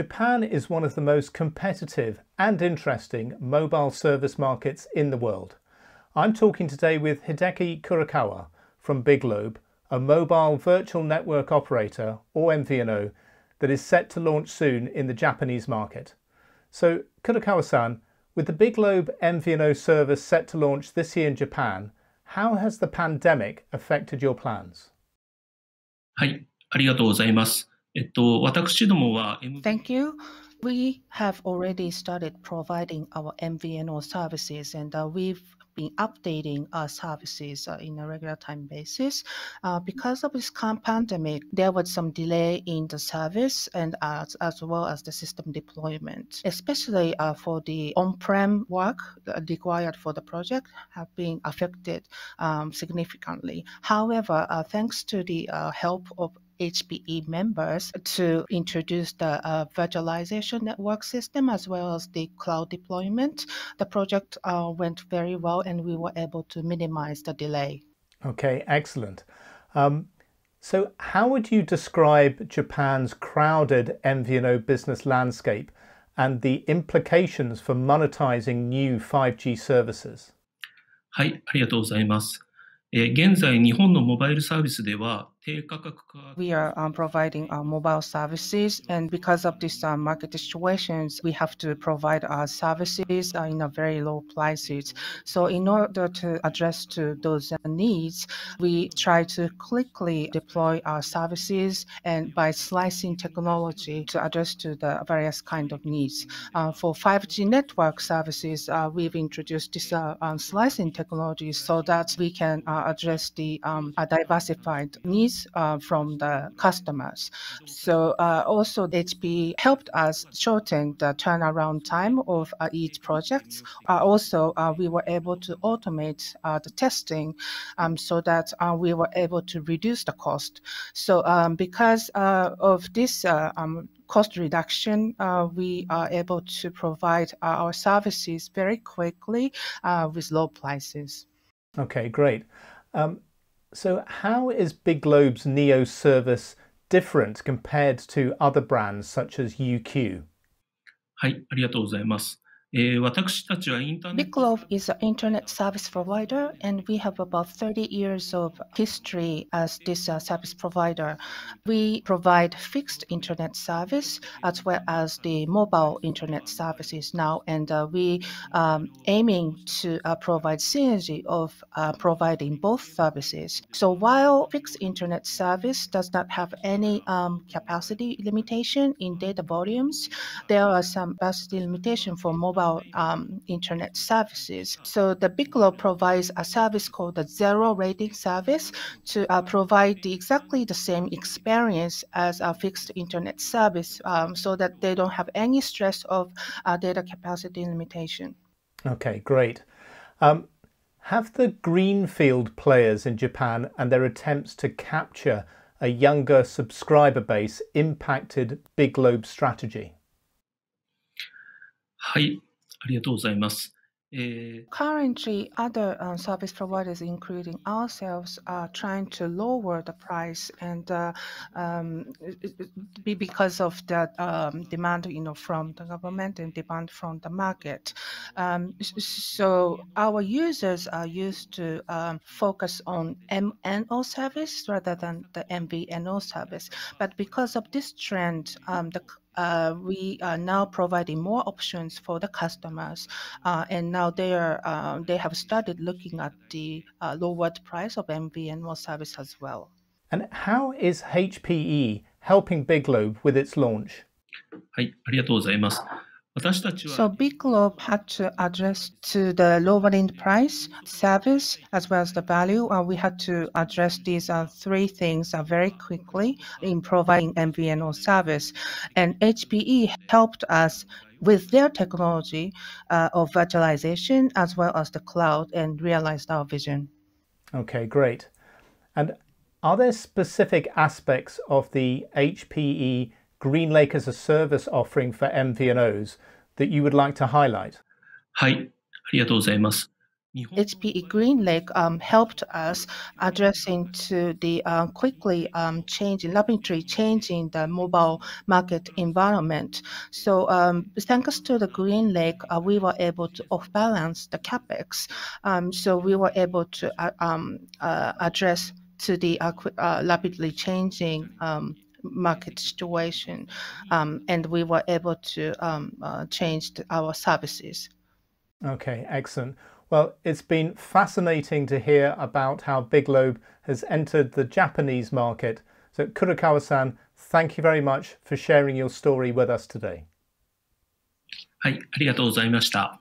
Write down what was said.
Japan is one of the most competitive and interesting mobile service markets in the world. I'm talking today with Hideki Kurokawa from Biglobe, a mobile virtual network operator, or MVNO, that is set to launch soon in the Japanese market. So Kurokawa-san, with the Biglobe MVNO service set to launch this year in Japan, how has the pandemic affected your plans? はい、ありがとうございます。Thank you. We have already started providing our MVNO services, and uh, we've been updating our services uh, in a regular time basis. Uh, because of this current pandemic, there was some delay in the service and as, as well as the system deployment, especially uh, for the on-prem work uh, required for the project have been affected um, significantly. However, uh, thanks to the uh, help of HPE members to introduce the uh, virtualization network system as well as the cloud deployment. The project uh, went very well and we were able to minimize the delay. Okay, excellent. Um, so, how would you describe Japan's crowded MVNO business landscape and the implications for monetizing new 5G services? はい、ありがとうございます。えー、現在、日本のモバイルサービスでは、 we are um, providing our mobile services, and because of these uh, market situations, we have to provide our services uh, in a very low prices. So, in order to address to those needs, we try to quickly deploy our services and by slicing technology to address to the various kind of needs. Uh, for 5G network services, uh, we've introduced this uh, um, slicing technology so that we can uh, address the um, diversified needs needs uh, from the customers. So uh, also HP helped us shorten the turnaround time of uh, each project. also, we were able to automate the testing um, so that we were able to reduce the cost. So um, because of this um, cost reduction, uh, we are able to provide uh, our services very quickly uh, with low prices. Okay, great. Um, so how is Biglobe's Neo service different compared to other brands such as UQ? はい、ありがとうございます。Biglobe is an internet service provider, and we have about 30 years of history as this uh, service provider. We provide fixed internet service as well as the mobile internet services now, and uh, we um, aiming to uh, provide synergy of uh, providing both services. So while fixed internet service does not have any um, capacity limitation in data volumes, there are some capacity limitation for mobile mobile um, internet services. So the Biglobe provides a service called the zero rating service to uh, provide the, exactly the same experience as a fixed internet service um, so that they don't have any stress of uh, data capacity limitation. Okay, great. Um, have the greenfield players in Japan and their attempts to capture a younger subscriber base impacted Biglobe's strategy? はい、ありがとうございます。Currently, other uh, service providers, including ourselves, are trying to lower the price, and uh, um, be because of the um, demand, you know, from the government and demand from the market. Um, so our users are used to um, focus on MNO service rather than the MVNO service. But because of this trend, um, the uh, we are now providing more options for the customers, uh, and now they are um, they have started looking at the uh, lowered price of MVNO service as well. And how is HPE helping Biglobe with its launch? はい、ありがとうございます。So Big Biglobe had to address to the lowering price, service, as well as the value. Uh, we had to address these uh, three things uh, very quickly in providing MVNO service. And HPE helped us with their technology uh, of virtualization as well as the cloud and realized our vision. Okay, great. And are there specific aspects of the HPE GreenLake as a service offering for MVNOs that you would like to highlight? はい、ありがとうございます。 HPE GreenLake um, helped us addressing to the uh, quickly um, changing, rapidly changing the mobile market environment. So um, thanks to the GreenLake, uh, we were able to off-balance the capex. Um, so we were able to uh, um, uh, address to the uh, uh, rapidly changing um, market situation, mm-hmm. um, and we were able to um, uh, change our services. Okay, excellent. Well, it's been fascinating to hear about how Biglobe has entered the Japanese market. So, Kurokawa-san, thank you very much for sharing your story with us today. はい、ありがとうございました。